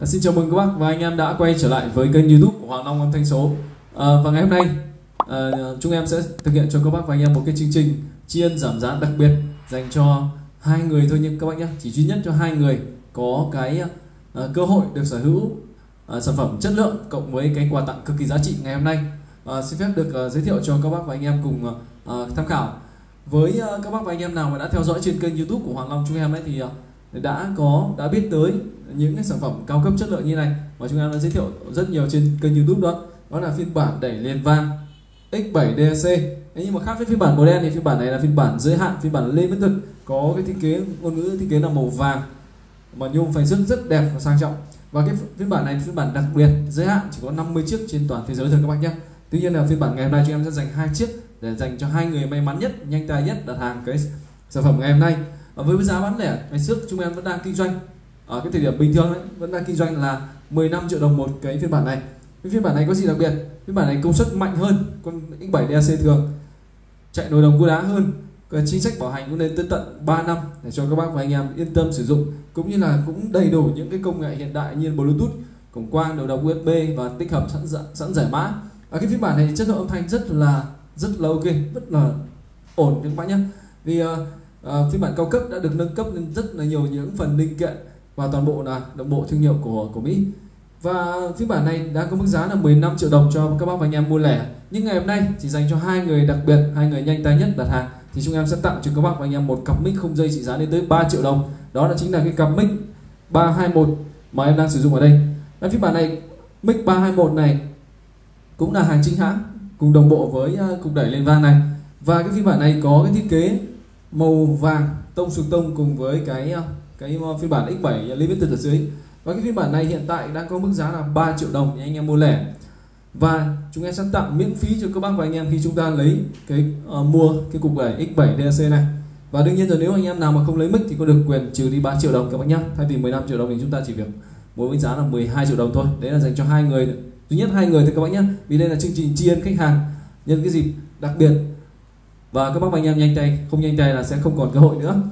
À, xin chào mừng các bác và anh em đã quay trở lại với kênh YouTube của Hoàng Long âm thanh số. À, và ngày hôm nay à, chúng em sẽ thực hiện cho các bác và anh em một cái chương trình tri ân giảm giá đặc biệt dành cho hai người thôi nhưng các bác nhé, chỉ duy nhất cho hai người có cái à, cơ hội được sở hữu à, sản phẩm chất lượng cộng với cái quà tặng cực kỳ giá trị ngày hôm nay. À, xin phép được à, giới thiệu cho các bác và anh em cùng à, tham khảo. Với à, các bác và anh em nào mà đã theo dõi trên kênh YouTube của Hoàng Long chúng em ấy thì à, đã có, đã biết tới những cái sản phẩm cao cấp chất lượng như này. Mà chúng em đã giới thiệu rất nhiều trên kênh YouTube đó. Đó là phiên bản đẩy liền van X7 DSC nhưng mà khác với phiên bản màu đen thì phiên bản này là phiên bản giới hạn, phiên bản limited có cái thiết kế, ngôn ngữ thiết kế là màu vàng, mà nhôm phanh rất rất đẹp và sang trọng. Và cái phiên bản này phiên bản đặc biệt, giới hạn, chỉ có 50 chiếc trên toàn thế giới thôi các bạn nhé. Tuy nhiên là phiên bản ngày hôm nay chúng em sẽ dành hai chiếc để dành cho hai người may mắn nhất, nhanh tay nhất đặt hàng cái sản phẩm ngày hôm nay với giá bán lẻ ngày trước chúng em vẫn đang kinh doanh. Ở cái thời điểm bình thường đấy vẫn đang kinh doanh là 15 triệu đồng một cái phiên bản này. Cái phiên bản này có gì đặc biệt? Phiên bản này công suất mạnh hơn con X7 DAC thường. Chạy nồi đồng cua đá hơn. Cái chính sách bảo hành cũng lên tới tận 3 năm để cho các bác và anh em yên tâm sử dụng. Cũng như là cũng đầy đủ những cái công nghệ hiện đại như Bluetooth cổng quang đầu đọc USB và tích hợp sẵn dạ, sẵn giải mã. Và cái phiên bản này chất lượng âm thanh rất là rất là ok rất là ổn các bạn nhé. Vì uh, uh, phiên bản cao cấp đã được nâng cấp lên rất là nhiều những phần linh kiện và toàn bộ là đồng bộ thương hiệu của của Mỹ. Và phiên bản này đã có mức giá là 15 triệu đồng cho các bác và anh em mua lẻ. Nhưng ngày hôm nay chỉ dành cho hai người đặc biệt hai người nhanh tay nhất đặt hàng. Thì chúng em sẽ tặng cho các bác và anh em một cặp mic không dây trị giá lên tới 3 triệu đồng. Đó là chính là cái cặp mic 321 mà em đang sử dụng ở đây. Cái phiên bản này mic 321 này cũng là hàng chính hãng cùng đồng bộ với ờ, cục đẩy lên van này. Và cái phiên bản này có cái thiết kế màu vàng tông xuống tông cùng với cái ờ, cái ờ, phiên bản X7 ờ, Limited ở dưới. Và cái phiên bản này hiện tại đang có mức giá là 3 triệu đồng để anh em mua lẻ. Và chúng em sẽ tặng miễn phí cho các bác và anh em khi chúng ta lấy cái uh, mua cái cục đẩy X7 DAC này. Và đương nhiên rồi nếu anh em nào mà không lấy mic thì có được quyền trừ đi 3 triệu đồng các bác nhé thay vì 15 triệu đồng thì chúng ta chỉ việc mua với giá là 12 triệu đồng thôi. Đấy là dành cho hai người. Duy nhất hai người thôi các bác nhé vì đây là chương trình tri ân khách hàng. Nhân cái dịp đặc biệt và các bác và anh em nhanh tay không nhanh tay là sẽ không còn cơ hội nữa.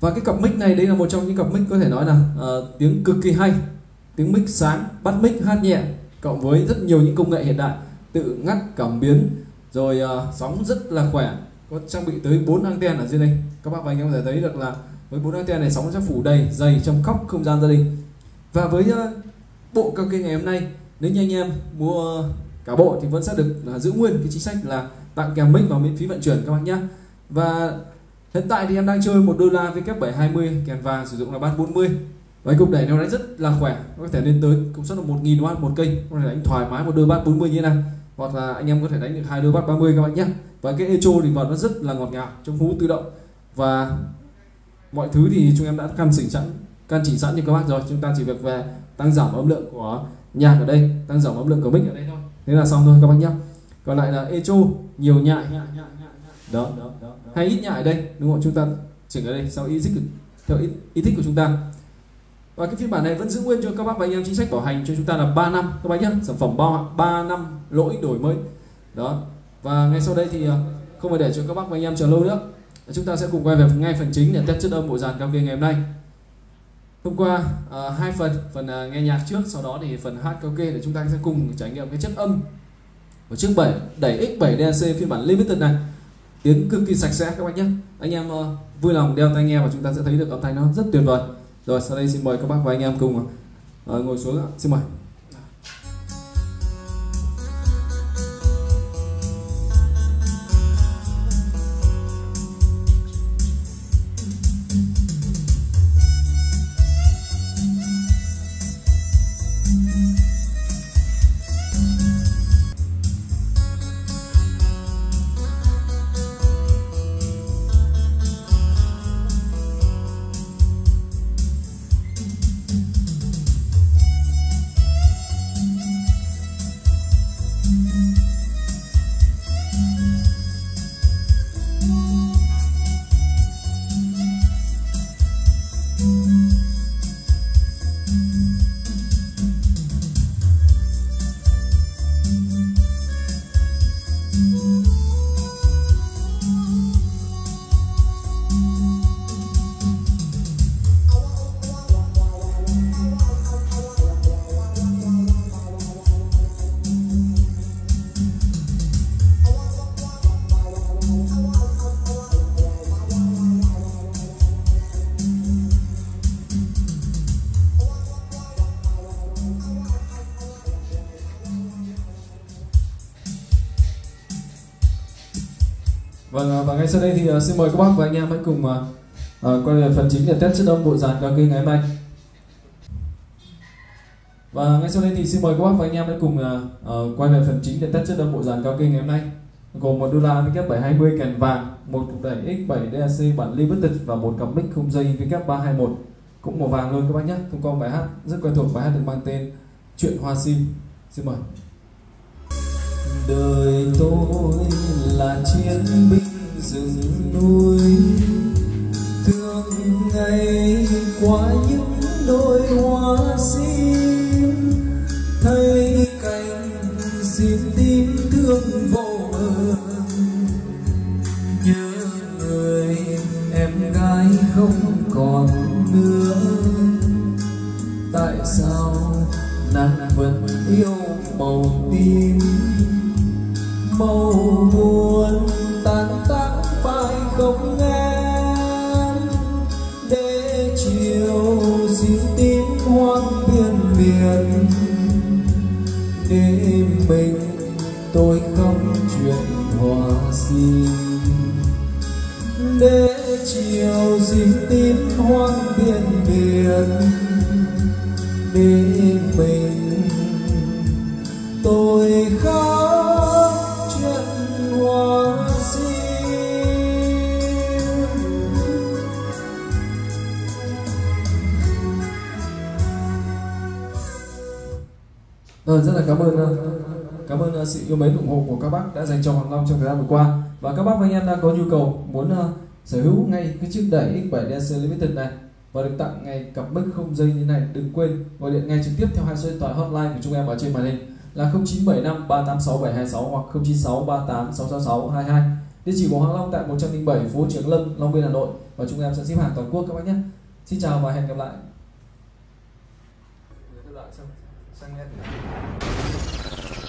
Và cái cặp mic này đây là một trong những cặp mic có thể nói là uh, tiếng cực kỳ hay. Tiếng mic sáng bắt mic hát nhẹ cộng với rất nhiều những công nghệ hiện đại tự ngắt cảm biến rồi uh, sóng rất là khỏe. Có trang bị tới 4 anten ở dưới đây. Các bác và anh em có thể thấy được là với bốn anten này sóng sẽ phủ đầy dày trong khóc không gian gia đình. Và với uh, bộ cao kê ngày hôm nay nếu như anh em mua cả bộ thì vẫn sẽ được uh, giữ nguyên cái chính sách là tặng kèm mic và miễn phí vận chuyển các bạn nhé. Và Hiện tại thì em đang chơi một đô la VK720 kèn vàng sử dụng là bát 40 và cục đẩy nó đánh rất là khỏe, có thể lên tới công suất là 1.000 w một kênh. Có thể đánh thoải mái một đôi bát 40 như này, hoặc là anh em có thể đánh được hai đôi bát 30 các bạn nhé. Và cái echo thì vào nó rất là ngọt ngào, trong hú tự động. Và mọi thứ thì chúng em đã căn chỉnh sẵn, căn chỉnh sẵn cho các bác rồi. Chúng ta chỉ việc về tăng giảm âm lượng của nhạc ở đây, tăng giảm âm lượng của mic ở đây thôi. Thế là xong thôi các bác nhé còn lại là echo nhiều nhại. Đó, hay ít nhại đây đúng không? Chúng ta chỉnh ở đây sau ý thích theo ý, ý thích của chúng ta. Và cái phiên bản này vẫn giữ nguyên cho các bác và anh em chính sách bảo hành cho chúng ta là 3 năm. Các bác nhé sản phẩm bao 3 năm lỗi đổi mới. Đó. Và ngay sau đây thì à, không phải để cho các bác và anh em chờ lâu nữa. Chúng ta sẽ cùng quay về ngay phần chính để test chất âm bộ dàn cao kê ngày hôm nay. Hôm qua uh, hai phần phần uh, nghe nhạc trước sau đó thì phần hát cao kê để chúng ta sẽ cùng trải nghiệm cái chất âm và chương 7 đẩy X7 DAC phiên bản limited này. Tiếng cực kỳ sạch sẽ các bạn nhé. Anh em uh, vui lòng đeo tai nghe và chúng ta sẽ thấy được âm thanh nó rất tuyệt vời. Rồi sau đây xin mời các bác và anh em cùng uh, ngồi xuống ạ. Xin mời. Vâng à, và ngay sau đây thì à, xin mời các bác và anh em hãy cùng à, quay về phần chính để test chất âm bộ dàn cao kê ngày hôm nay. Và ngay sau đây thì xin mời các bác và anh em hãy cùng quay về phần chính để test chất âm bộ dàn cao kê ngày hôm nay gồm một đô la VK720 kèn vàng, một cục đẩy X7 DAC bản limited và một cặp mic không dây VK321 cũng màu vàng luôn các bác nhé. Thông qua bài hát rất quen thuộc bài hát được mang tên Chuyện Hoa Sim. Xin mời. Đời tôi là chiến binh rừng núi. Thương ngày qua những đôi hoa sim, Thấy cành xin tim thương vô bờ nhớ người em gái không còn nữa. Tại sao nàng vẫn yêu màu tim công an em để chiều xin tím hoang biên miền. Đêm mình tôi không chuyện hòa xin. Để chiều xin tím hoang biên biển đêm mình tôi không Rồi rất là cảm ơn ờ, cảm ơn ờ, sự yêu mến ủng hộ của các bác đã dành cho Hoàng Long trong thời gian vừa qua. Và các bác và anh em đang có nhu cầu muốn uh, sở hữu ngay cái chiếc đẩy X7 DC Limited này và được tặng ngay cặp mic không dây như này đừng quên gọi điện ngay trực tiếp theo hai số điện thoại hotline của chúng em ở trên màn hình là 0975 386 726 hoặc 096 38 666 22 địa chỉ của Hoàng Long tại 107 phố Trường Lâm Long Biên Hà Nội và chúng em sẽ ship hàng toàn quốc các bác nhé. Xin chào và hẹn gặp lại sang, sang